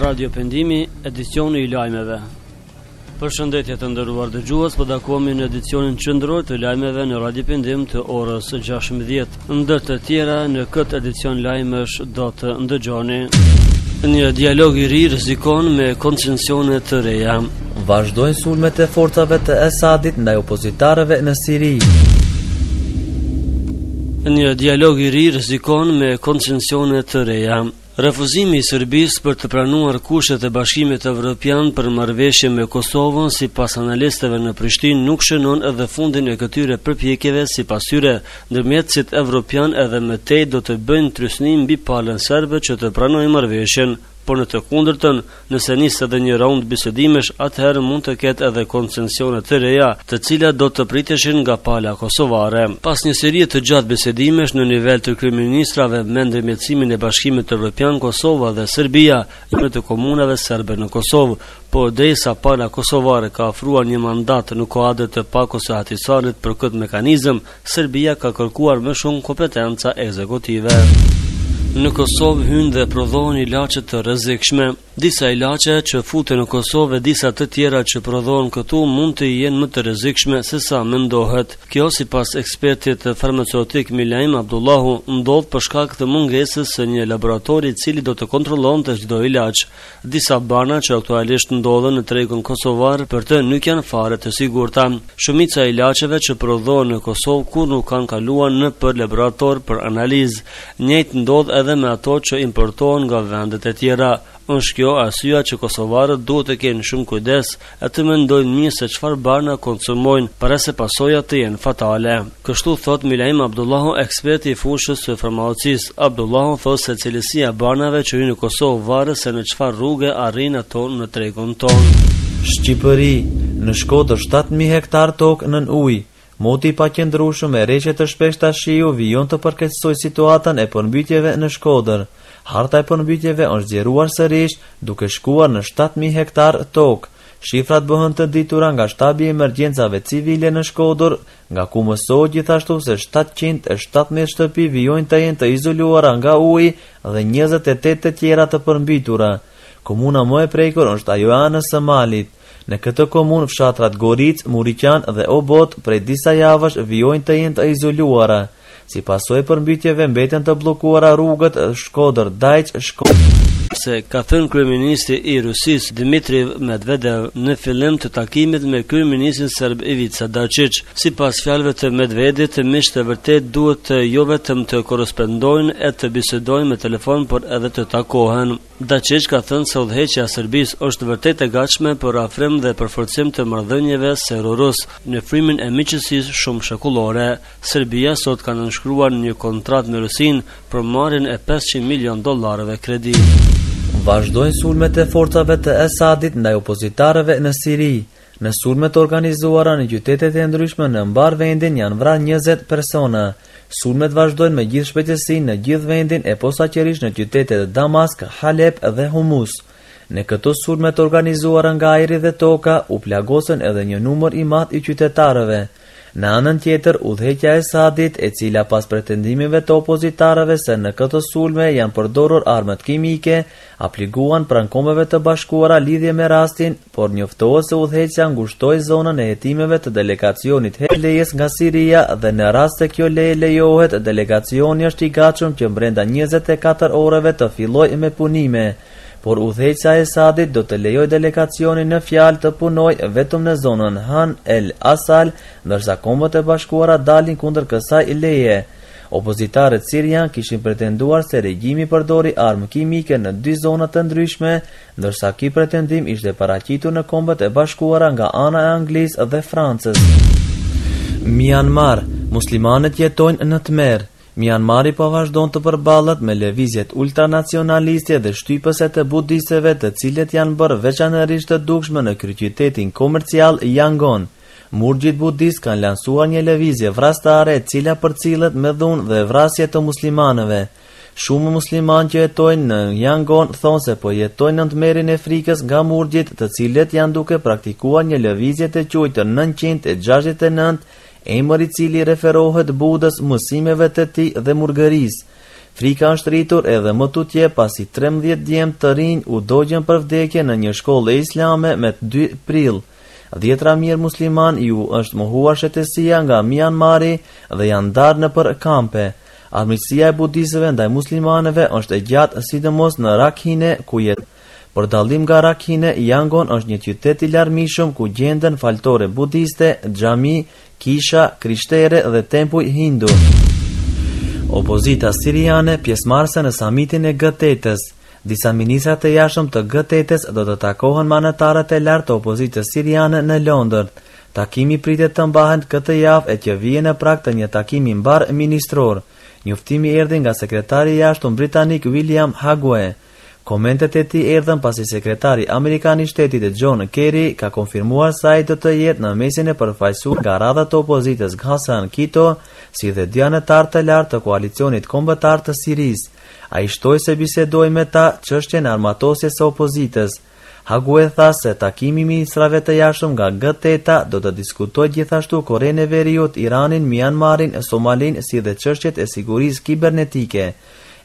Radio Pendimi, edicioni i lajmeve. Përshëndetje të nderuar dëgjues, po takohemi në edicionin qendror të lajmeve në Radio Pendim të orës 16. Ndër të tjera, në këtë edicion lajmesh do të ndëgjoni. Një dialog i ri rrezikon me koncensione të reja. Vazhdojnë sulmet e forcave të Esadit ndaj opozitarëve në Siri. Një dialog i ri rrezikon me koncensione të reja. Refuzimi i Serbisë për të pranuar kushtet e Bashkimit Evropian për marrëveshje me Kosovën sipas analistëve në Prishtinë nuk shënon edhe fundin e këtyre përpjekjeve. Sipas tyre, ndërmjetësit evropianë edhe më tej do të bëjnë trysni mbi palën serbe që të pranojë marrëveshjen, por në të kundërtën Nëse nis edhe një raund bisedimesh, atëherë mund të ketë edhe koncensione të reja, të cilat do të priteshin nga pala kosovare. Pas një serie të gjatë bisedimesh në nivel të kryeministrave me ndërmjetësimin e Bashkimit Evropian, Kosova dhe Serbia, të komunave serbe në Kosovë, por derisa pala kosovare ka ofruar një mandat në kuadër të Pakos së Ahtisarit për këtë mekanizëm, Serbia ka kërkuar më shumë kompetenca ekzekutive. Në Kosovë hyjnë dhe prodhohen ilaçe të rrezikshme. Disa ilaçe që futen në Kosovë e disa të tjera që prodhohen këtu mund të jenë më të rrezikshme se sa mendohet. Kjo sipas ekspertit farmaceutik Milaim Abdullahu ndodh për shkak të mungesës së një laboratori i cili do të kontrollonte çdo ilaç. Disa barna që aktualisht ndodhen në tregun kosovar për të nuk janë fare të sigurta. Shumica e ilaçeve që prodhohen në Kosovë kurrë nuk kanë kaluar nëpër laborator për analizë. Njëjtë ndodh edhe me ato që importohen nga vendet e tjera. Është kjo arsyeja që kosovarët duhet të kenë shumë kujdes e të mendojnë mirë se çfarë barna konsumojnë para se pasojat të jenë fatale. Kështu thotë Milaim Abdullahu, ekspert i fushës së farmacisë. Abdullahu thotë se cilësia e barnave që hyjnë në Kosovë varet se në çfarë rruge arrijnë ato në tregun tonë. Shqipëri, në Shkodër 7.000 hektarë tokë nën ujë, Moti i paqëndrueshëm me reshje të shpeshta shiu vijon të përkeqësojë situatën e përmbytjeve në Shkodër. Harta e përmbytjeve është zgjeruar sërish, duke shkuar në shtatë mijë hektarë tokë. Shifrat bëhen të ditura nga Shtabi i Emergjencave Civile në Shkodër, nga ku mësohet gjithashtu se shtatëqind e shtatëmbëdhjetë shtëpi vijojnë të jenë të izoluara nga uji dhe njëzet e tetë të tjera të përmbytura. Komuna më e prekur është ajo e Anës së Malit. Në këtë komunë fshatrat Goricë, Muriqan dhe Obot prej disa javësh vijojnë të jenë të izoluara. Si pasojë e përmbytjeve mbeten të bllokuara rrugët Shkodër, Dajç, se ka thënë kryeministri i Rusisë, Dmitry Medvedev, në fillim të takimit me kryeministrin serb Ivica Daçiç. Sipas fjalëve të Medvedevit, miqtë e vërtetë duhet të jo vetëm të korrespondojnë e të bisedojnë me telefon, por edhe të takohen. Daçiq ka thënë se udhëheqja e Serbisë është vërtet e gatshme për afrim dhe përforcim të marrëdhënieve serbo-ruse në frymën e miqësisë shumëshekullore. Serbia sot ka nënshkruar një kontratë me Rusinë për marrjen e pesëqind milionë dollarëve kredi. Vazhdojnë sulmet e forcave të Esadit ndaj opozitarëve në Siri. Në sulme të organizuara në qytetet e ndryshme në mbarë vendin janë vrarë njëzet persona. Sulmet vazhdojnë me gjithë shpejtësinë në gjithë vendin e posaçërisht në qytetet Damask, Halep dhe Humus. Në këto sulme të organizuara nga ajri dhe toka u plagosën edhe një numër i madh i qytetarëve. Në anën tjetër, udhëheqja e Esadit, e cila pas pretendimeve të opozitarëve se në këto sulme janë përdorur armët kimike, aplikuan pranë Kombeve të Bashkuara lidhje me rastin, por njoftohet se udhëheqja ngushtoi zonën e hetimeve të delegacionit lejes nga Siria dhe në rast se kjo leje lejohet, delegacioni është i gatshëm që brenda njëzet e katër orëve të fillojë me punime. Por udhëheqja e Esadit do të lejojë delegacionin në fjalë të punojë vetëm në zonën Han El Asal, ndërsa Kombet e Bashkuara dalin kundër kësaj leje. Opozitarët sirianë kishin pretenduar se regjimi përdori armë kimike në dy zona të ndryshme, ndërsa ky pretendim ishte paraqitur në Kombet e Bashkuara nga ana e Anglisë dhe Francës. Mianmar, muslimanët jetojnë në tmerr! Mianmari po vazhdon të përballet me lëvizjet ultranacionaliste dhe shtypëse të budistëve të cilët janë bërë veçanërisht të dukshmë në kryeqytetin komercial Yangon. Murgjit budistë kanë lansuar një lëvizje vrastare e cila përcillet me dhunë dhe vrasje të muslimanëve. Shumë muslimanë që jetojnë në Yangon thonë se po jetojnë në tmerrin e frikës nga murgjit të cilët janë duke praktikuar një lëvizje të quajtur nëntëqind e gjashtëdhjetë e nëntë Emër i cili referohet Budës, mësimeve të tij dhe murgërisë. Frika është rritur edhe më tutje pasi trembëdhjetë djem të rinj u dogjën për vdekje në një shkollë islame me dy prill. Dhjetëra mijëra muslimanë iu është mohuar shtetësia nga Mianmari dhe janë ndarë nëpër kampe. Armiqësia e budistëve ndaj muslimanëve është e gjatë sidomos në Rakhine ku jetojnë. Për dallim nga Rakhine, Yangon është një qytet i larmishëm ku gjenden faltore budiste, xhami, kisha krishtere dhe tempuj hindu. Opozita siriane pjesëmarrëse në samitin e G-tetes Disa ministra të jashtëm të G-tetes do të takohen me anëtarët e lartë të opozitës siriane në Londër. Takimi pritet të mbahet këtë javë e që vjen në prag të një takimi mbarë ministror. Njoftimi erdhi nga sekretari i jashtëm britanik William Hague. Komentet e tij erdhën pasi sekretari amerikan i Shtetit John Kerry ka konfirmuar se ai do të jetë në mesin e përfaqësuesve nga radhët e opozitës Ghassan Kitto si dhe dy anëtarë të lartë të koalicionit kombëtar të Sirisë. Ai shtoi se bisedoi me ta çështjen e armatosjes së opozitës. Hague tha se takimi i ministrave të jashtëm nga G-teta do të diskutojë gjithashtu Korenë e Veriut, Iranin, Mianmarin, Somalinë si dhe çështjet e sigurisë kibernetike.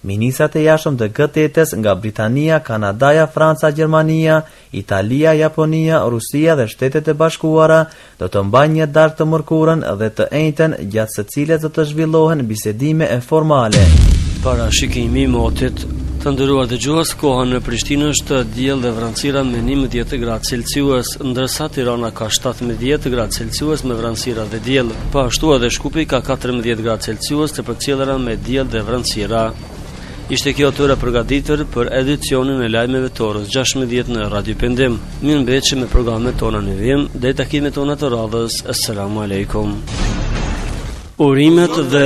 Ministrat e jashtëm të G-tetës nga Britania, Kanadaja, Franca, Gjermania, Italia, Japonia, Rusia dhe Shtetet e Bashkuara do të mbajnë një darkë të mërkurën dhe të enjten gjatë së cilës do të zhvillohen bisedime formale. Parashikimi i motit Të nderuar dëgjues, koha në Prishtinë është diell dhe vranësira me 11 gradë Celsius, ndërsa Tirana ka 17 gradë Celsius me vranësira dhe diell. Po ashtu edhe Shkupi ka 14 gradë Celsius të përcjellura me diell dhe vranësira. Ishte kjo e tëra përgatitur për edicionin e lajmeve të orës 16 në Radio Pendim. Mirëmbetshi me programet tona në vijim deri takimet tona të radhës. Assalamu alaikum. Urimet dhe